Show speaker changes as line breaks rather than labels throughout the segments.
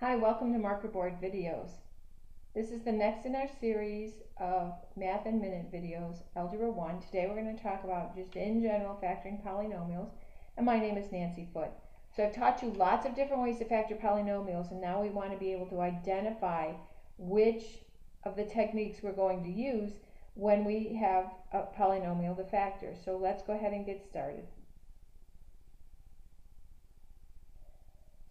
Hi, welcome to Marker Board Videos. This is the next in our series of Math in Minute videos, Algebra 1. Today we're going to talk about just in general factoring polynomials, and my name is Nancy Foote. So I've taught you lots of different ways to factor polynomials, and now we want to be able to identify which of the techniques we're going to use when we have a polynomial to factor. So let's go ahead and get started.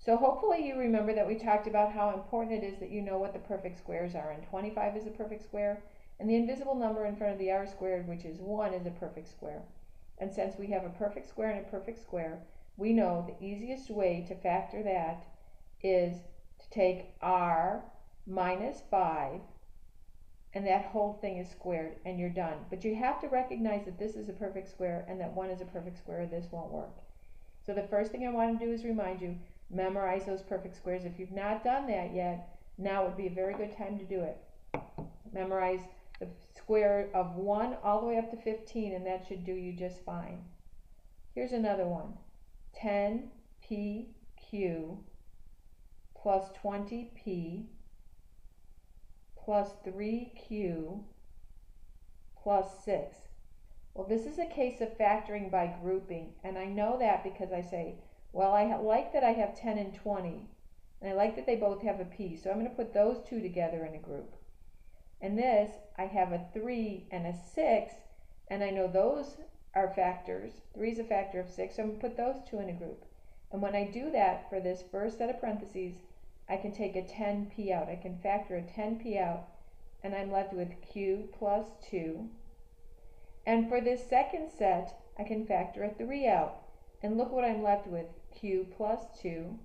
So hopefully you remember that we talked about how important it is that you know what the perfect squares are. And 25 is a perfect square, and the invisible number in front of the r squared, which is 1, is a perfect square. And since we have a perfect square and a perfect square, we know the easiest way to factor that is to take r minus 5, and that whole thing is squared, and you're done. But you have to recognize that this is a perfect square and that 1 is a perfect square, this won't work. So the first thing I want to do is remind you memorize those perfect squares. If you've not done that yet, now would be a very good time to do it. Memorize the square of 1 all the way up to 15, and that should do you just fine. Here's another one. 10pq plus 20p plus 3q plus 6. Well, this is a case of factoring by grouping, and I know that because I say well, I like that I have 10 and 20, and I like that they both have a p, so I'm going to put those two together in a group. And this, I have a 3 and a 6, and I know those are factors. 3 is a factor of 6, so I'm going to put those two in a group. And when I do that for this first set of parentheses, I can take a 10p out. I can factor a 10p out, and I'm left with q plus 2. And for this second set, I can factor a 3 out. And look what I'm left with, q plus 2.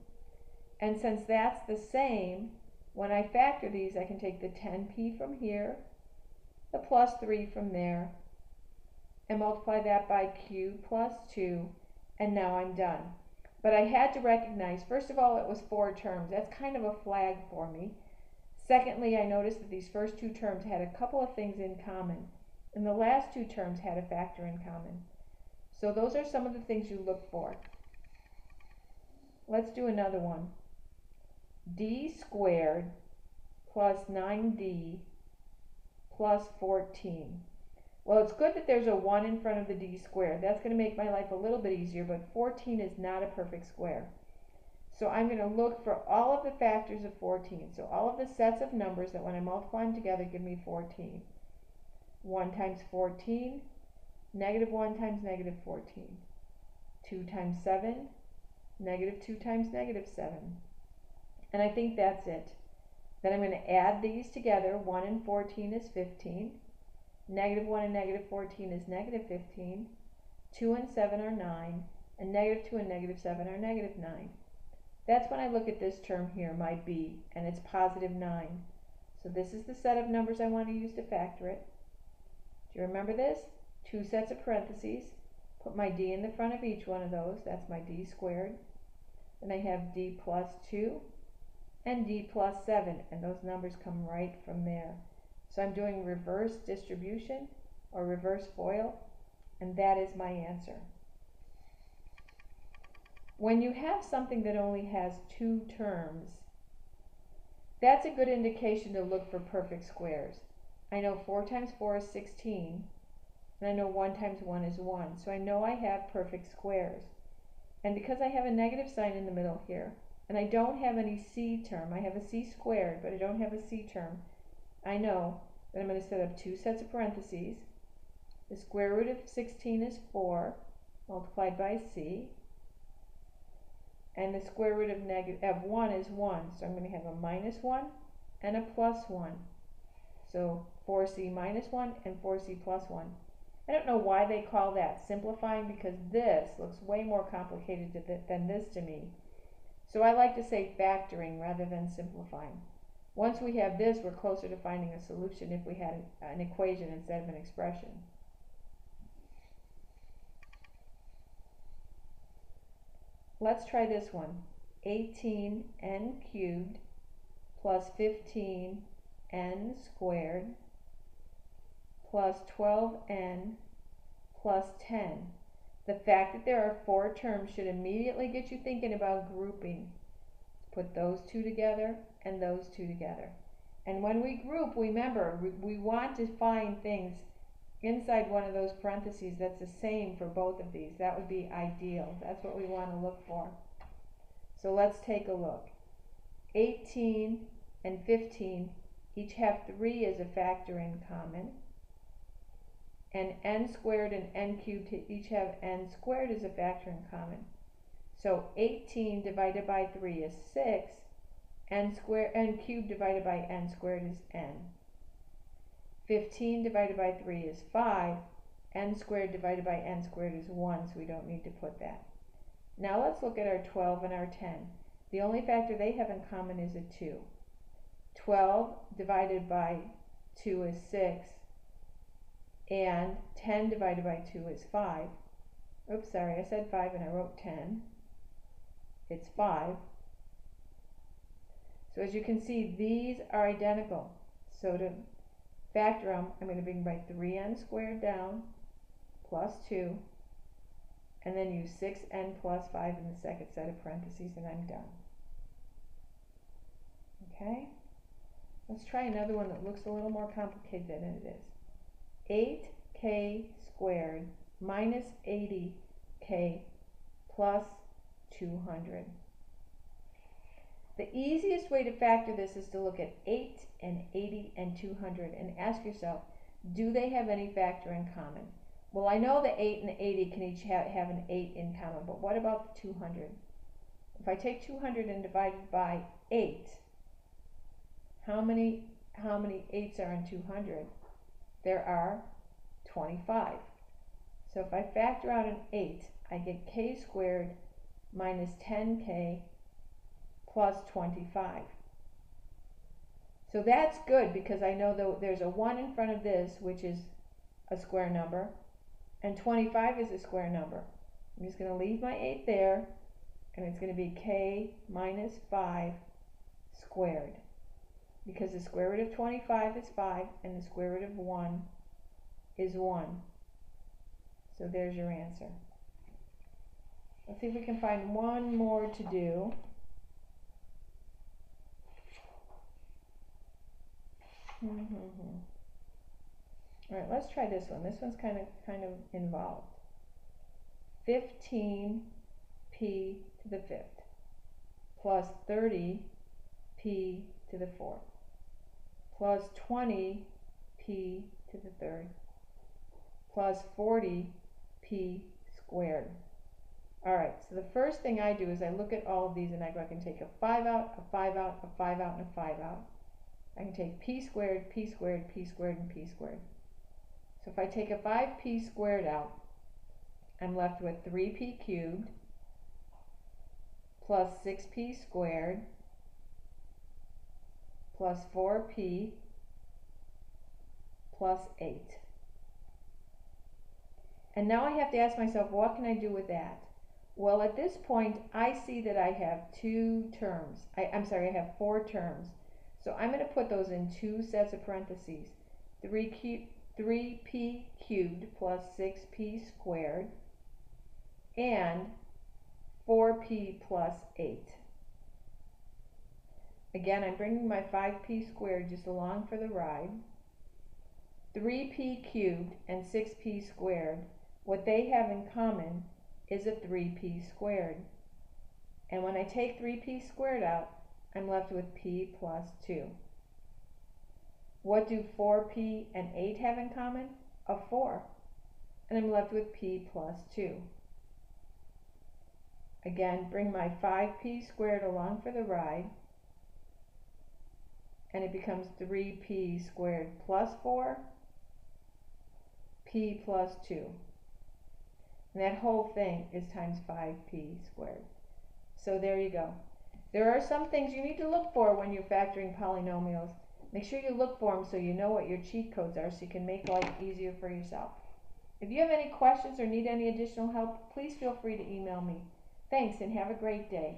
And since that's the same, when I factor these, I can take the 10p from here, the plus 3 from there, and multiply that by q plus 2, and now I'm done. But I had to recognize, first of all, it was four terms. That's kind of a flag for me. Secondly, I noticed that these first two terms had a couple of things in common, and the last two terms had a factor in common. So those are some of the things you look for. Let's do another one. d squared plus 9d plus 14. Well, it's good that there's a 1 in front of the d squared. That's going to make my life a little bit easier, but 14 is not a perfect square. So I'm going to look for all of the factors of 14. So all of the sets of numbers that when I multiply them together give me 14. 1 times 14 negative 1 times negative 14. 2 times 7, negative 2 times negative 7. And I think that's it. Then I'm going to add these together. 1 and 14 is 15. Negative 1 and negative 14 is negative 15. 2 and 7 are 9. And negative 2 and negative 7 are negative 9. That's when I look at this term here, my b, and it's positive 9. So this is the set of numbers I want to use to factor it. Do you remember this? Two sets of parentheses, put my d in the front of each one of those, that's my d squared. Then I have d plus 2 and d plus 7, and those numbers come right from there. So I'm doing reverse distribution or reverse FOIL, and that is my answer. When you have something that only has two terms, that's a good indication to look for perfect squares. I know 4 times 4 is 16, and I know 1 times 1 is 1. So I know I have perfect squares. And because I have a negative sign in the middle here, and I don't have any c term, I have a c squared, but I don't have a c term, I know that I'm going to set up two sets of parentheses. The square root of 16 is 4 multiplied by c. And the square root of, negative, of 1 is 1. So I'm going to have a minus 1 and a plus 1. So 4c minus 1 and 4c plus 1. I don't know why they call that simplifying because this looks way more complicated th than this to me. So I like to say factoring rather than simplifying. Once we have this, we're closer to finding a solution if we had an equation instead of an expression. Let's try this one. 18n cubed plus 15n squared plus 12n plus 10. The fact that there are four terms should immediately get you thinking about grouping. put those two together and those two together. And when we group, remember, we, want to find things inside one of those parentheses that's the same for both of these. That would be ideal. That's what we want to look for. So let's take a look. 18 and 15 each have 3 as a factor in common. And n squared and n cubed each have n squared as a factor in common. So 18 divided by 3 is 6. n squared, n cubed divided by n squared is n. 15 divided by 3 is 5. n squared divided by n squared is 1, so we don't need to put that. Now let's look at our 12 and our 10. The only factor they have in common is a 2. 12 divided by 2 is 6, and 10 divided by 2 is 5. Oops, sorry, I said 5 and I wrote 10. It's 5. So as you can see, these are identical. So to factor them, I'm going to bring my 3n squared down, plus 2, and then use 6n plus 5 in the second set of parentheses, and I'm done. Okay? Let's try another one that looks a little more complicated than it is. 8k squared minus 80k plus 200. The easiest way to factor this is to look at 8 and 80 and 200 and ask yourself, do they have any factor in common? Well, I know the 8 and 80 can each have, have an 8 in common, but what about the 200? If I take 200 and divide it by 8, how many how many 8s are in 200? There are 25. So if I factor out an 8, I get k squared minus 10k plus 25. So that's good because I know that there's a 1 in front of this, which is a square number, and 25 is a square number. I'm just going to leave my 8 there, and it's going to be k minus 5 squared. Because the square root of 25 is 5, and the square root of 1 is 1. So there's your answer. Let's see if we can find one more to do. All right, let's try this one. This one's kind of kind of involved. 15p to the fifth plus 30p to the fourth plus 20p to the third plus 40p squared. All right, so the first thing I do is I look at all of these and I go, I can take a 5 out, a 5 out, a 5 out, and a 5 out. I can take p squared, p squared, p squared, and p squared. So if I take a 5p squared out, I'm left with 3p cubed plus 6p squared plus 4p plus 8. And now I have to ask myself, what can I do with that? Well, at this point, I see that I have two terms. I, am sorry, I have four terms. So I'm going to put those in two sets of parentheses. 3 3p cubed plus 6p squared and 4p plus 8. Again, I'm bringing my 5p squared just along for the ride. 3p cubed and 6p squared, what they have in common is a 3p squared. And when I take 3p squared out, I'm left with p plus 2. What do 4p and 8 have in common? A 4. And I'm left with p plus 2. Again, bring my 5p squared along for the ride, and it becomes 3p squared plus 4, p plus 2. And that whole thing is times 5p squared. So there you go. There are some things you need to look for when you're factoring polynomials. Make sure you look for them so you know what your cheat codes are so you can make life easier for yourself. If you have any questions or need any additional help, please feel free to email me. Thanks and have a great day.